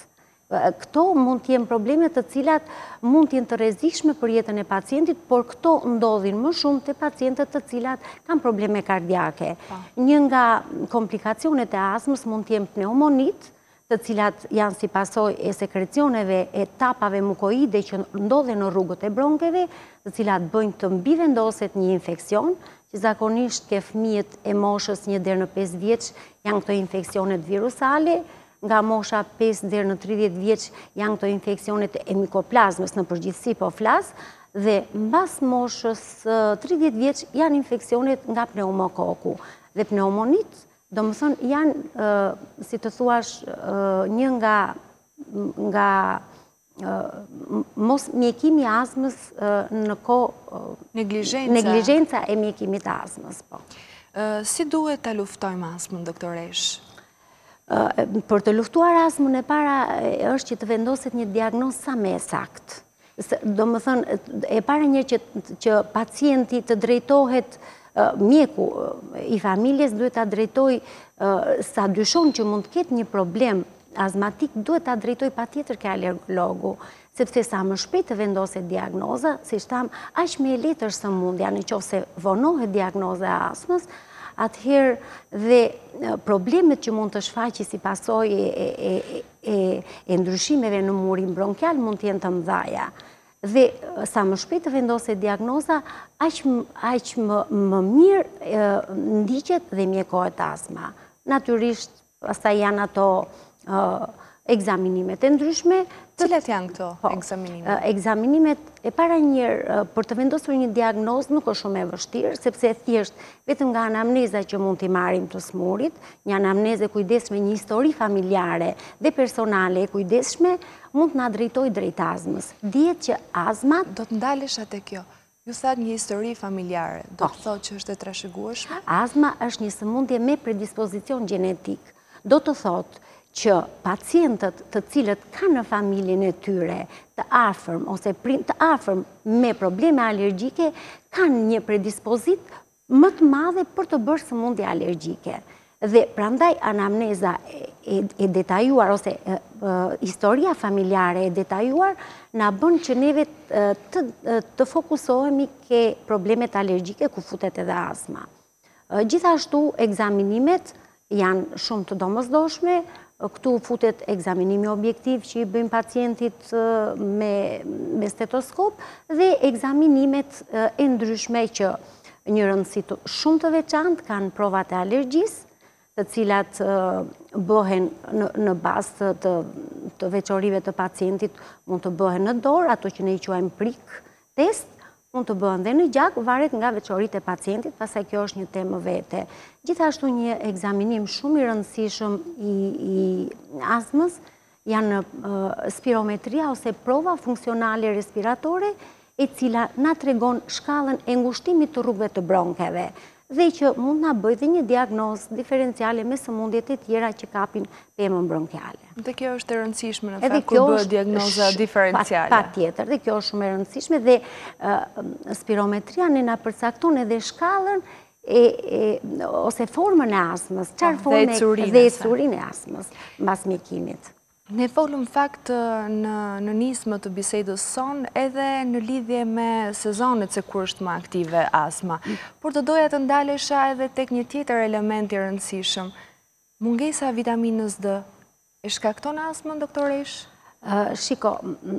Këto mund të jenë probleme të cilat mund të jenë të rrezikshme për jetën e pacientit, por këto ndodhin më shumë te pacientët të cilat kanë probleme kardiake. Po. Një nga komplikacionet e astmës mund të jenë pneumonitë, të cilat janë si pasojë e sekrecioneve e tapave mukoide që ndodhen në rrugët e bronkeve, të cilat bëjnë të mbivendoset një infeksion, që zakonisht ke fëmijët e moshës një deri në pesë vjeç janë këto infeksionet virusale, Nga mosha pesë deri në tridhjetë vjeç janë këto infeksionet e mikoplazmës në përgjithësi po flas dhe mbas moshës tridhjetë vjeç janë infeksionet nga pneumokoku dhe pneumonitë domethënë janë si të thuash një nga nga mosmjekimi i astmës në kohë neglizhenca e mjekimit të astmës. Po. Si duhet ta luftojmë astmën, doktoreshë? Për të luftuar astmën e para është që të vendoset një diagnozë sa më e saktë. Domethënë, e para një që pacienti të drejtohet mjeku i familjes, duhet ta drejtojë sa dyshon që mund të ketë një problem Astmatik duhet ta drejtojë patjetër ke alergologu, sepse sa më shpejt të vendoset diagnoza, siç thamë, aq më e lehtë është sëmundja, në qoftë se vonohet diagnoza e astmës, atëherë dhe problemet që mund të shfaqë si pasojë e ndryshimeve në murin bronkial mund të jenë të mëdhaja. Dhe sa më shpejt të vendoset diagnoza, aq më mirë ndiqet dhe mjekohet astma. Natyrisht Pastaj janë ato ekzaminimet e ndryshme. Cilat janë këto ekzaminimet? Po, ekzaminimet e para njëherë për të vendosur një diagnozë nuk është shumë e vështirë, sepse thjesht vetëm nga anamneza që mund t'i marrim të sëmurit, një anamnezë e kujdesshme, një histori familjare dhe personale e kujdesshme, mund të na drejtojë drejt astmës. Dihet që astmat... Do t'ndalesha te kjo. Ju thatë një histori familjare, do të thotë që është e trashëgueshme? Azma është një sëmundje me predispozicion gjenetik. Do të thotë që pacientët të cilët kanë në familjen e tyre të afërm ose të afërm me probleme alergjike kanë një predispozit më të madhe për të bërë sëmundje alergjike. Dhe prandaj anamneza e detajuar ose historia familjare e detajuar na bën që neve të fokusohemi ke problemet alergjike ku futet edhe asma. Gjithashtu ekzaminimet janë shumë të domosdoshme, këtu futet ekzaminimi objektiv që i bëjmë pacientit me, me stetoskop dhe ekzaminimet e ndryshme që një rëndësi shumë të veçantë kanë provat e alergjisë, të cilat bëhen në, në bazë të, të, të veçorive të pacientit, mund të bëhen në dorë, ato që ne i quajmë prik test mund të bëhen dhe në gjak, varet nga veçoritë e pacientit, pastaj kjo është një temë më vete. Gjithashtu një ekzaminim shumë i rëndësishëm i, i astmës janë spirometria ose prova funksionale respiratore, e cila na tregon shkallën e ngushtimit të rrugëve të bronkeve. dhe që mund të na bëjë dhe një diagnozë diferenciale me sëmundjet e tjera që kapin pemën bronkiale. Dhe kjo është e rëndësishme në fakt kur bëhet diagnoza diferenciale. Patjetër, dhe kjo është shumë e rëndësishme dhe spirometria ne na përcakton edhe shkallën ose formën e astmës, çfarë forme dhe ecurinë e astmës mbas mjekimit. Ne folëm në fakt në në nismë të bisedës sonë edhe në lidhje me sezonet se kur është më aktive astma, por do doja të ndalesha edhe tek një tjetër element i rëndësishëm, mungesa e vitaminës D e shkakton astmën doktoreshë? Shiko,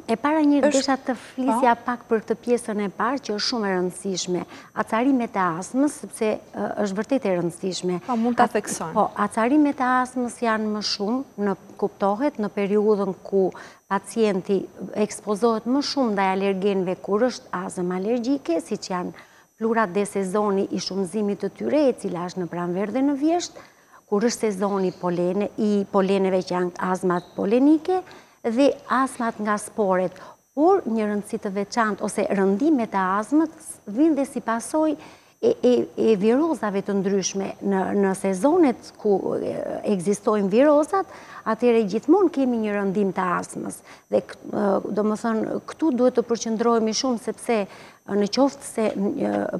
e para një herë desha të flisja pak për këtë pjesën e parë që është shumë e rëndësishme, acarimet e astmës, sepse është vërtet e rëndësishme. Po, mund ta theksojmë. Po, acarimet e astmës janë më shumë në Kuptohet në periudhën ku pacienti ekspozohet më shumë ndaj alergenëve kur është azmë alergjike, siç janë pluhurat dhe sezoni i shumëzimit të tyre, e cila është në pranverë dhe në vjeshtë, kur është sezoni i poleneve që janë azmat polenike dhe azmat nga sporet, Por një rëndësi të veçantë ose rëndime të azmës vijnë dhe si pasojë e virozave të ndryshme. Në sezonet ku ekzistojnë virozat, atëherë gjithmonë kemi një rëndim të azmës. Dhe domethënë, këtu duhet të përqendrohemi shumë, sepse në qoftë se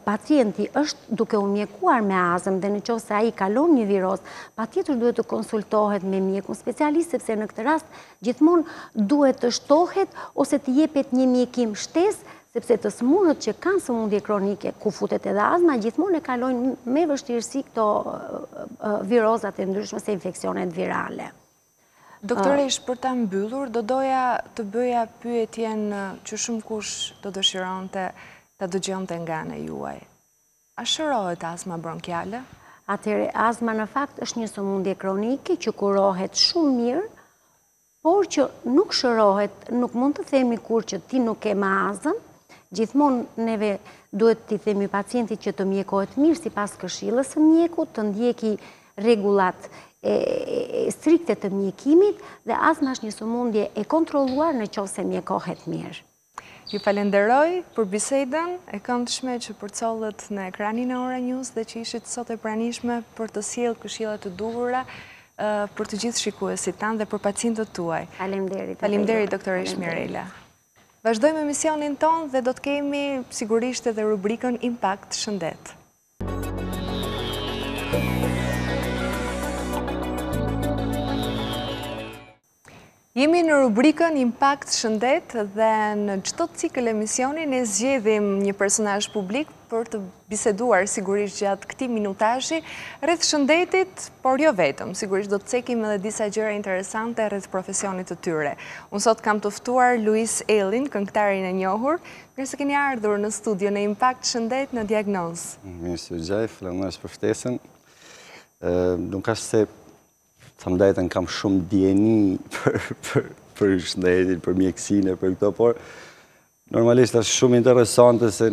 pacienti është duke u mjekuar me azmë dhe në qoftë se ai kalon një virozë, patjetër duhet të konsultohet me mjekun specialist, sepse në këtë rast Gjithmonë duhet të shtohet ose të jepet një mjekim shtesë, sepse të sëmurët që kanë sëmundje kronike, ku futet edhe azma, gjithmonë e kalojnë me vështirësi këto virozat e ndryshme se infeksionet virale. Doktoreshë, për ta mbyllur, do doja të bëja pyetjen që shumëkush do dëshironte ta dëgjonte nga ana juaj. A shërohet azma bronkiale? Atëherë, azma në fakt është një sëmundje kronike që kurohet shumë mirë, por që nuk shërohet, nuk mund të themi kurrë që ti nuk ke më azmë, gjithmonë neve duhet t'i themi pacientit që të mjekohet mirë sipas këshillës së mjekut, të ndjeki rregullat strikte të mjekimit dhe azma është një sëmundje e kontrolluar në qoftë se mjekohet mirë. Ju falënderoj për bisedën e këndshme që përcollët në ekranin e Ora News dhe që ishit sot e pranishme për të sjellë këshilla të duhura për të gjithë shikuesit tanë dhe për pacientët tuaj. Faleminderit. Faleminderit doktoreshë Mirela. Vazhdojmë emisionin tonë dhe do të kemi sigurisht edhe rubrikën Impakt Shëndet. Jemi në rubrikën Impakt Shëndet dhe në çdo cikël emisioni ne zgjedhim një personazh publik për të biseduar sigurisht gjatë këtij minutazhi rreth shëndetit, por jo vetëm. Sigurisht do të cekim edhe disa gjëra interesante rreth profesionit të tyre. Unë sot kam të ftuar Luiz Ejllin, këngëtarin e njohur. Mirë se keni ardhur në studio në Impakt Shëndet në Diagnozë. Mirë se ju gjej, faleminderit për ftesën. Nuk është se të them të drejtën kam shumë dijeni për për për shëndetin, për mjekësinë e për këto, por normalisht është shumë interesante se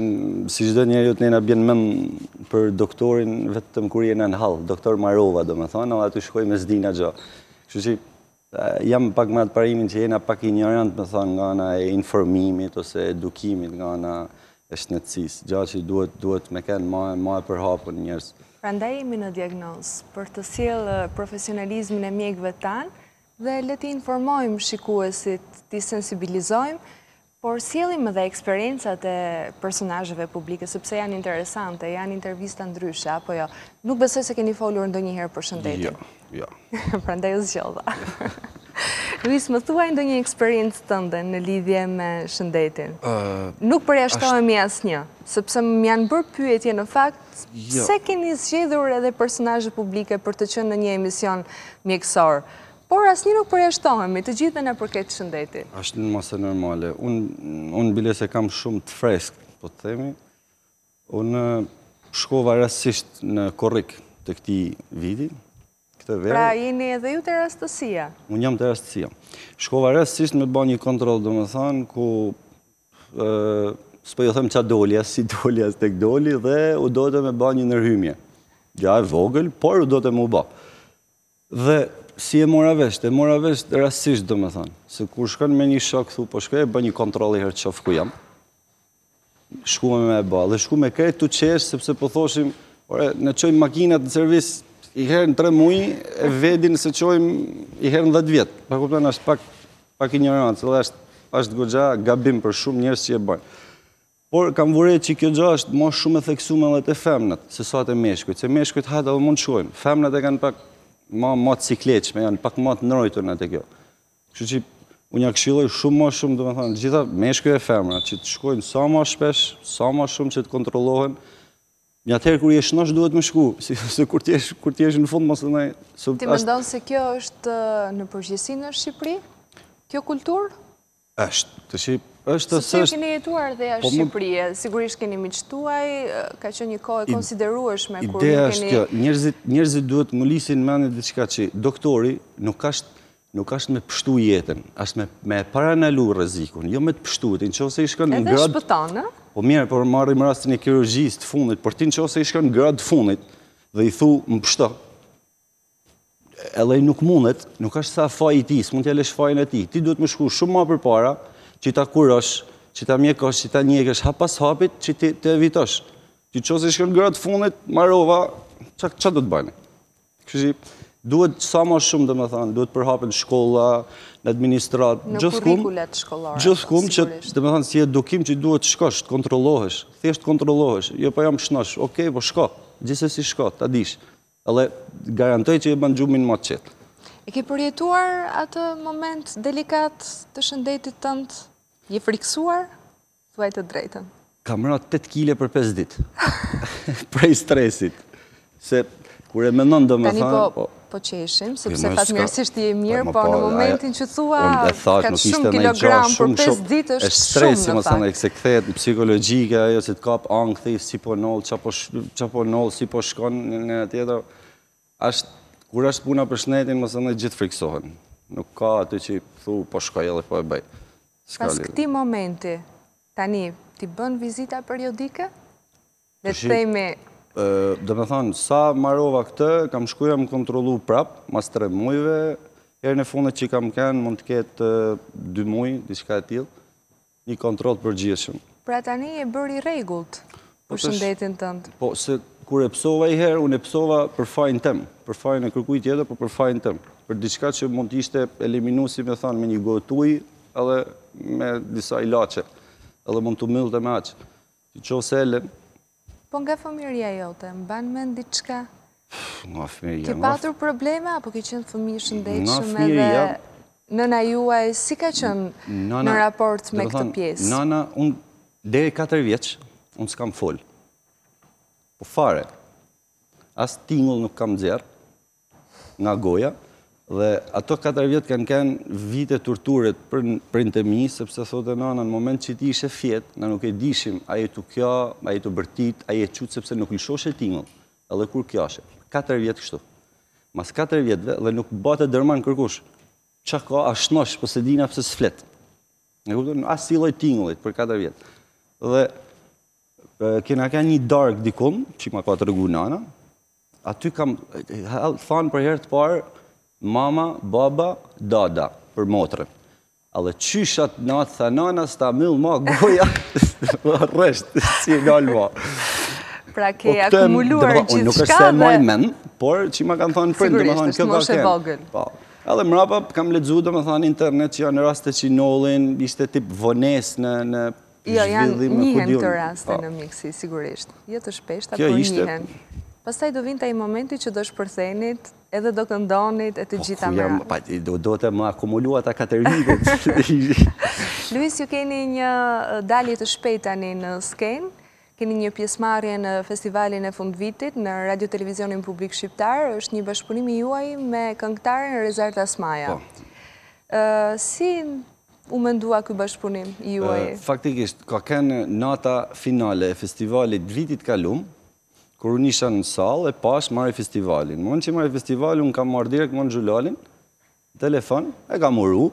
si çdo njeriu të na bjen n'mend për doktorin vetëm kur jena në hall, doktor marova, domethënë, aty shkojmë s'dina gjo. Kështu që jam pak me atë parimin që jena pak injorant, me thonë, nga ana e informimit ose edukimit nga ana e shnetësisë. Gja që duhet, duhet me kenë ma, ma e përhapun n'njerëz. Prandaj jemi në Diagnozë, për të sjellë profesionalizmin e mjekëve tanë dhe le t'i informojmë shikuesit, t'i sensibilizojmë, por sjellim edhe eksperiencat e personazheve publike, sepse janë interesante, janë intervista ndryshe, apo jo? Nuk besoj se keni folur ndonjëherë për shëndetin. Jo. Jo. Prandaj ju zgjodha. Luiz, më thuaj ndonjë eksperiencë tënde në lidhje me shëndetin. Nuk përjashtohemi asnjë, sepse më janë bërë pyetje në fakt, jo, pse keni zgjedhur edhe personazhe publike për të qenë në një emision mjekësor. Por asnjë nuk përjashtohemi, të gjithëve na përket shëndeti. Asht mëse normale. Unë biles e kam shumë të freskët, po të themi, Unë shkova rastisht në korrik të këtij viti, këtë verë. Pra, jeni edhe ju te rastësia? Unë jam te rastësia. Shkova rastisht me ba një kontroll, domethanë, ku s'po ju them ça doli, as si doli, as tek doli, dhe u dote me ba një ndërhymje. Gja e vogël, por u dote me u ba. Dhe si e mora vesht, e mora vesht rastisht, domethanë. Se kur shkon me një shok, thu, po shkoj e bëj një kontroll ni herë t'shof ku jam. Shkuam me e ba, dhe shkum krejt tu qesh, sepse po thoshim, ore, ne çojmë makinat në servis, ni herë në tre muj, e vedin s'e çojmë ni herë në dhetë vjet. A kupton, është pak, pak ignorancë, dhe është, është goxha gabim për shumë njerëz që e bëjnë. Por kam vu re që kjo gjë është më shumë e theksuar edhe te femnat, se sa te meshkujt. Se meshkujt hajde edhe mund shkojnë. Femnat e kanë pak më me siklet, janë pak më të ndrojtura në atë kjo. Kështu që unë ia këshilloj shumë më shumë, domethënë, të gjitha meshkujt e femrat që të shkojnë sa më shpesh, sa më shumë që të kontrollohen. Njatëherë kur je shnosh duhet me shku, si, se kur të jesh kur të jesh në fund mos e ndaj. So, ti mendon se kjo është në përgjithësi në Shqipëri? Kjo kulturë? Është, të shi, është se është... keni jetuar dhe jashtë, po, Shqipërie, sigurisht keni miqtë tuaj, ka që një kohë e konsiderueshme, kur një keni... Ideja është kjo, njerëzit duhet me ngulit n'men diçka që doktori nuk ashtë Nuk asht me pshtu jetën, asht me e parandalu rrezikun, jo me të pshtu, ti nëse i shkon në grad. Edhe shpëton, ë? Po mirë, por marrim rastin e kirurgjisë së fundit, por ti nëse i shkon në grad të fundit dhe i thu më pshto. Edhe nuk mundet, nuk është as faji i tij, s'mund t'ia lësh fajin atij. Ti duhet me shku shumë më përpara, që ta kurosh, që ta mjekosh, që ta njekësh hap pas hapit, që ti të evitosh. Ti nëse i shkon në grad të fundit, marove, çka do të bëni? Kështu duhet sa më shumë domethanë, duhet të përhapet n'shkolla, në administratë, gjithkund. Në kurrikulat shkollore. Gjithkund që, domethanë, si edukim që duhet të shkosh, të kontrollohesh, thjesht të kontrollohesh, jo pa po jam shnosh, okej, po shko, gjithsesi shko, ta dish. Edhe garantoj që e ban gjumin ma të qetë. E ke përjetuar atë moment delikat të shëndetit tënd? Je friksuar? Thuaj të drejtën. Kam ra tetë kile për pesë ditë. Prej stresit. Se, kur e menon domethanë... Po, po qeshim, po, sepse fatmirësisht je mirë, po, po në momentin që thua, kaq shumë kilogram për pesë ditë, është shumë në fakt. E stresi, domethanë, sepse kthehet në psikologjike, ajo se të kap angthi, si po ndodh, ça po, po ndodh, si po shkon në një tjetër. Ashtë, kur është puna për shnetin, domethanë, të gjithë friksohen. Nuk ka aty që i thu, po shkoj edhe po e bëj. Pas këtij momenti, tani ti bën vizita periodike? Le të themi. Domethënë, sa marova këtë, kam shku jam kontrollu prap, mas tre mujve, herën e fundit që kam kenë, mund të ketë dy muj, diçka e tillë, një kontroll të përgjithshëm. Pra tani je bërë i rregullt? Për shëndetin tënd. Po, se kur e pësova i herë, unë e pësova për fajin tem, për fajin e kërkuj tjetër, po për fajin tem. Për diçka që mund të ishte eliminu, si me thanë, me një gotë uj, edhe me disa ilaçe, edhe mund t'u myllte me aq. Në qoftë se elem... Po nga fëmjëria jote, mban mend diçka Ki patur probleme, apo ki qenë fëmi i shëndetshëm edhe nëna juaj, si ka qenë në raport me këtë pjesë? Nana, unë deri 4 vjeç, unë s'kam folë. Po fare, as tingull nuk kam nxjerrë nga goja, dhe ato 4 vjet kanë kenë vite torture për prindët e mi, sepse thonte nana, në moment që ti ishe fjetë, ne nuk e dishim, a je tu kja, a je tu bërtit, a je tu sepse nuk lëshoshe tingull. Edhe kur kjashe. Katër vjet kështu. Mas katër vjetëve dhe nuk bate derman kërkush. Ça ka asht, mosh, po s'e dina pse s'flet. Më kupton, asi lloj tingullit për katër vjetë. Dhe kena kan një darkë dikum, që ma ka tregu nana, aty kam thanë për herë të parë mama, baba, dada, për motrën. Edhe qysh atë natë tha nana s't'u myll ma goja, s'rreshte, s'je ndal ma. Pra ke akumuluar gjithçka dhe... Unë nuk është se maj men, por që ma kanë thonë prindët, domethënë kjo ka kenë. E vogël. Po. Edhe mrapa kam lexu domethënë n'internet që janë raste që nodhin, ishte tip vonese në në jo, janë, njihen këto raste po. në mjekësi, sigurisht. Jo të shpeshta, por njihen. Pasaj do vinte ai momenti që do shpërthenit Edhe do këndonit të gjitha me radhë. Po, ku i kam, domethënë akumulu ato katër vitet. Luis, ju keni një dalje të shpejtë tani në skenë, keni një pjesëmarrje në festivalin e fundvitit, në Radio Televizionin Publik Shqiptar, është një bashkëpunim i juaji me këngëtaren Rezarta Smaja. Po. Si u mendua ky bashkëpunim i juaji? Faktikisht, ka kenë nata finale e festivalit vitit kalum, Kur unë isha në sallë, e pashë, maroi festivali. Me që maroi festivali, unë kam marrë direkt Edmond Zhulalin n'telefon, e kam uru,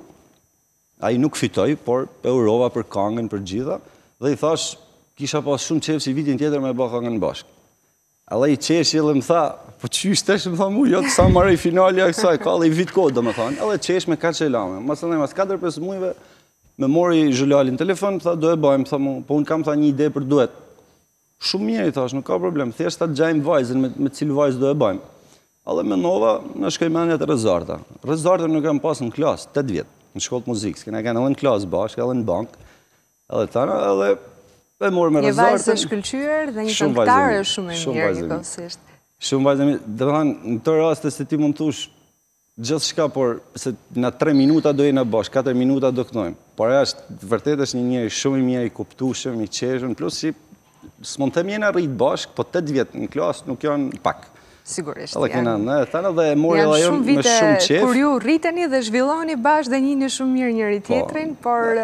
ai nuk fitoi, por e urova për kangën, për gjitha, dhe i thash, kisha pas shumë qejf si vitin tjetër me e ba kangën bashkë. Edhe ai qeshi dhe më tha, po qysh tesh më tha mu, jo tash sa maroi finalja, kësaj, ka edhe i vit kohë, dhe më tha, edhe qesh me kaq e lamë. Mas të dhe mas 4-5 mujve, më mori Zhulali n'telefon, më tha, do e bajmë, tha mu, po unë kam tha një ide për duet, Shumë mirë i thash, nuk ka problem, thjesht ta gjajmë vajzën me, me cilë vajzë do e bëjmë. Edhe menova, na shkoi menja te Rezarta. Rezartën e kam pasë në klasë, 8 vjet, në shkollë të muzikës, kena kanë edhe në klasë bashkë, edhe në bankë, edhe të tana, edhe e morëm Rezartën. Një vajzë e shkëlqyer dhe një këngëtarë shumë e mirë, njëkohësisht. Shumë vajzë e mirë, dhe në këto raste se ti mund të thush, Gjithçka por se ne tre minuta do jena bashkë, katër minuta do kënojmë. Por ajo është vërtet është një njeri shumë i mirë, i kuptueshëm, i qeshun, plus që s'mund të them jena rrit bashkë, po tetë vjet në klasë nuk janë pak. Sigurisht. Edhe kena domethanë dhe e mori edhe ajo me shumë qejf. Janë shumë vite kur ju rriteni dhe zhvilloheni bashkë dhe njihni shumë mirë njëri-tjetrin, por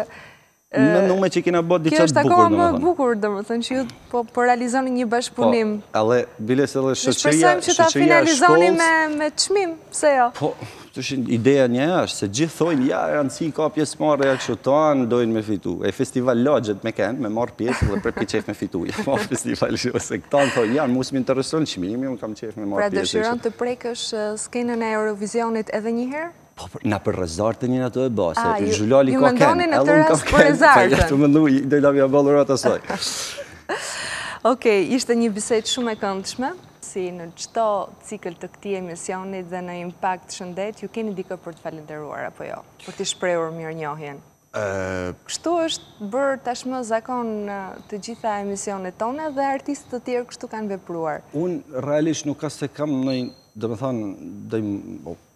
Në nume që kena bërë diçka të bukur. Kjo është akoma më bukur, domethënë që ju po, po realizoni një bashkëpunim. Po, ale, bile se dhe shoqëria e shkollës... Shpresojmë që ta finalizoni me çmim, pse jo. Po, tashi, ideja një është, se gjithë thojnë, ja, randësi ka pjesëmarrja, e kështu tanë dojnë me fitu. E festival lagjet me kenë, me marrë pjesë dhe prapë ke qejf me fitu. Jo ma në festival që ose të tanë thojnë, ja, mu s'më intereson çmimi, unë kam qejf me marrë pra, pjesë. Pra, dëshiron të prekësh skenën e Eurovisionit edhe njëherë? Po, na për Rezartën një në të e ba, se ju zhulali ka kenë, e lënë ka kenë, pa po, jetë të mëndu, dojsha me ia ba dhuratë asaj. Oke, ishte një bisedë shumë e këndshme, si në çdo cikël të këtij emisioni dhe në Impakt Shëndet, ju keni dikë për të falënderuar, apo jo, për të shprehur mirënjohjen. Kështu është bërë tashmë zakon në të gjitha emisionet tona dhe artistë të tjerë kështu kanë vepruar. Unë realisht nuk a se kam një, domethanë, dhe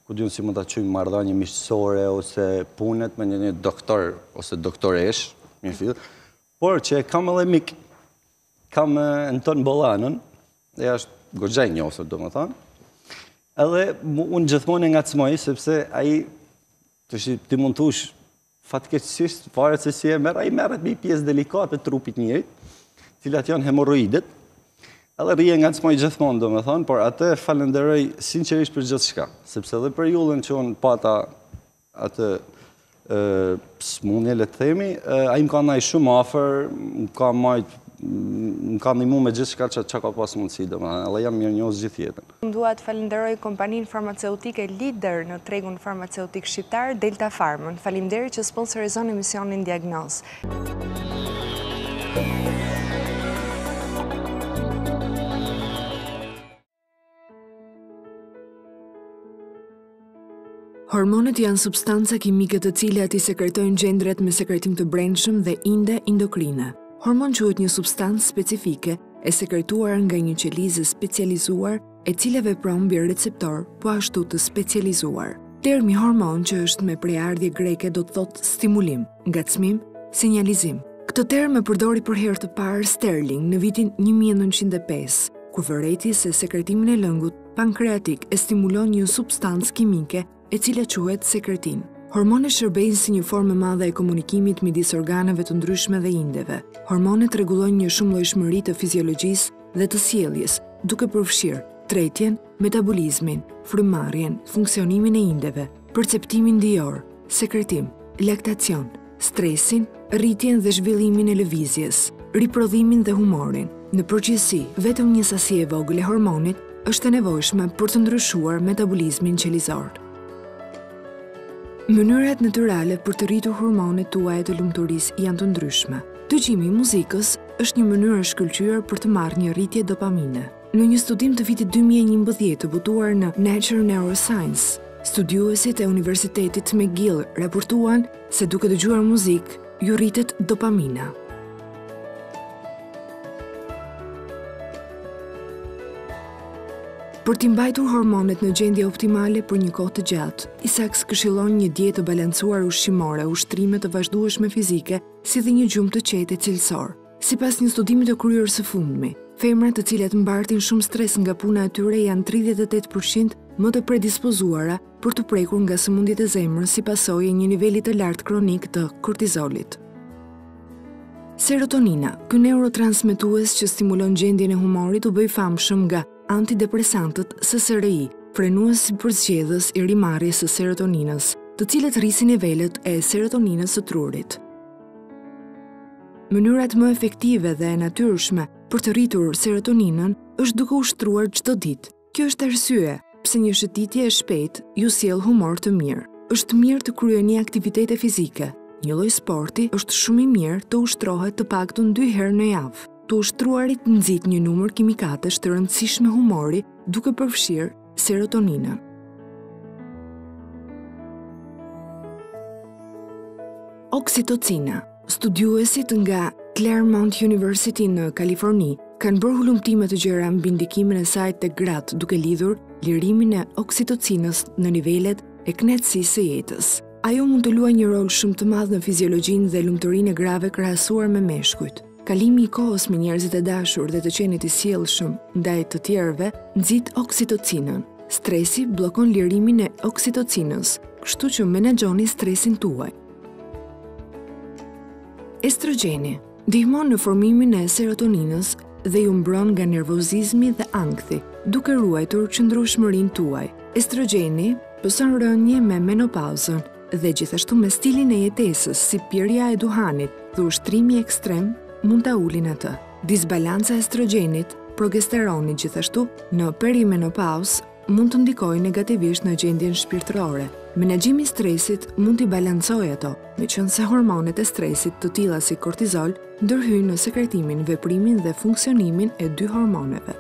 ku di unë si mund ta quajmë marrëdhënie miqësore ose punet me një doktor ose doktoreshë, mirëfilli, por që e kam edhe mik, kam Enton Bollanon, e është goxha i njoftur, domethonë, edhe unë gjithmonë e ngacmoj, sepse ai, tashi, ti mund të thush, Fatkeqësisht, varet se si e merr, ai merret me një pjesë delikate të trupit të njeriut, të cilat janë hemorroidet, edhe rri e ngacmoj gjithmonë, domethonë, por atë e falënderoj sinqerisht për gjithçka, sepse dhe periudhën që unë pata atë smunje, le të themi, ai më ka naj shumë afër, më ka majtë, më ka ndimu me gjithçka që, që ka pas mundësi, domethonë, edhe jam mirënjohës gjithë jetën. Unë dua të falënderoj kompaninë farmaceutike lider në tregun farmaceutik shqiptar, Delta Pharmën. Faleminderit që sponsorizon emisionin Diagnozë. Hormonet janë substanca kimike të cilat i sekretojnë gjëndrat me sekretim të brendshëm dhe inde endokrine. Hormon quhet një substancë specifike e sekretuar nga një qelizë e specializuar e cila vepron mbi receptorë po ashtu të specializuar. Termi hormon që është me prejardhje greke do të thotë stimulim, ngacmim, sinjalizim. Këtë term e përdori për herë të parë Sterling në vitin 1905, ku vërejti se sekretimin e lëngut pankreatik e stimulon një substancë kimike e cila quhet sekretin. Hormonet shërbejnë si një formë e madhe e komunikimit midis organeve të ndryshme dhe indeve. Hormonet rregullojnë një shumëllojshmëri të fiziologjisë dhe të sjelljes, duke përfshirë tretjen, metabolizmin, frymëmarrjen, funksionimin e indeve, perceptimin dijor, sekretim, laktacion, stresin, rritjen dhe zhvillimin e lëvizjes, riprodhimin dhe humorin. Në përgjithësi, vetëm një sasi e vogël e hormonit është e nevojshme për të ndryshuar metabolizmin qelizor. Mënyrat natyrale për të rritur hormonet tuaja të lumturisë janë të ndryshme. Dëgjimi i muzikës është një mënyrë e shkëlqyer për të marrë një rritje dopamine. Në një studim të vitit 2011 të botuar në Nature Neuroscience, studiuesit e Universitetit McGill raportuan se duke dëgjuar muzikë, ju rritet dopamina. Për t'i mbajtur hormonet në gjendje optimale për një kohë të gjatë, Isaks këshillon një dietë të balancuar ushqimore, ushtrime të vazhdueshme fizike, si dhe një gjumë të qetë e cilësor. Sipas një studimi të kryer së fundmi, femrat të cilat mbartin shumë stres nga puna e tyre janë 38% më të predispozuara për t'u prekur nga sëmundjet e zemrës si pasojë e një niveli të lartë kronik të kortizolit. Serotonina, ky neurotransmetues që stimulon gjendjen e humorit u bë i famshëm nga antidepresantët SSRI, frenuesi përzgjedhës i rimarrjes së serotoninës, të cilët rrisin nivelet e serotoninës së trurit. Mënyrat më efektive dhe natyrshme për të rritur serotoninën është duke ushtruar çdo ditë. Kjo është arsye pse një shëtitje e shpejtë ju sjell humor të mirë. Është mirë të kryeni aktivitete fizike. Një lloj sporti është shumë i mirë të ushtrohet të paktën dy herë në javë. Të ushtruarit nxit një numër kimikatesh të rëndësishme humori, duke përfshirë Serotonina Oksitocina Studiuesit nga Claremont University në Kaliforni kanë bërë hulumtime të gjera mbi ndikimin e saj tek gratë duke lidhur lirimin e oksitocinës në nivelet e kënaqësisë së jetës. Ajo mund të luajë një rol shumë të madh në fiziologjinë dhe lumturinë e grave krahasuar me meshkujt. Kalimi i kohës me njerëzit e dashur dhe të qenit i sjellshëm ndaj të tjerëve nxit oksitocinën. Stresi bllokon lirimin e oksitocinës, kështu që menaxhoni stresin tuaj. Estrogjeni ndihmon në formimin e serotoninës dhe ju mbron nga nervozizmi dhe ankthi, duke ruajtur qëndrueshmërinë tuaj. Estrogjeni pëson rënie me menopauzën, dhe gjithashtu me stilin e jetesës si pirja e duhanit dhe ushtrimi ekstrem mund ta ulin atë. Disbalanca e estrogjenit, progesteroni gjithashtu në perimenopauzë mund të ndikojë negativisht në gjendjen shpirtërore. Menaxhimi i stresit mund t'i balancojë ato, meqenëse hormonet e stresit të tilla si kortizol ndërhyjnë në sekretimin, veprimin dhe funksionimin e dy hormoneve.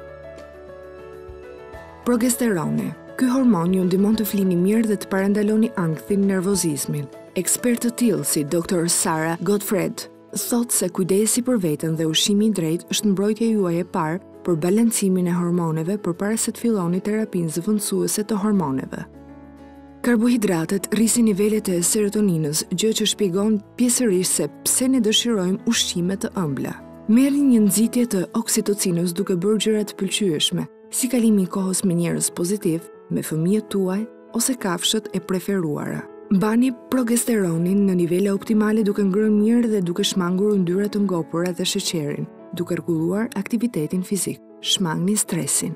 Progesteroni. Ky hormon ju ndihmon të flini mirë dhe të parandaloni ankthin, nervozizmin. Ekspertë të tillë si Doktor Sara Gottfried thotë se kujdesi për veten dhe ushqimi i drejtë është mbrojtja juaj e parë për balancimin e hormoneve përpara se të filloni terapinë zëvendësuese të hormoneve. Karbohidratet rrisin nivelet e serotoninës, gjë që shpjegon pjesërisht se pse ne dëshirojmë ushqime të ëmbla. Merrni një nxitje të oksitocinës duke bërë gjëra të pëlqyeshme, si kalimi i kohës me njerëz pozitivë, me fëmijët tuaj ose kafshët e preferuara. Mbani progesteronin në nivele optimale duke ngrënë mirë dhe duke shmangur yndyra të ngopura dhe sheqerin, duke rregulluar aktivitetin fizik. Shmangni stresin.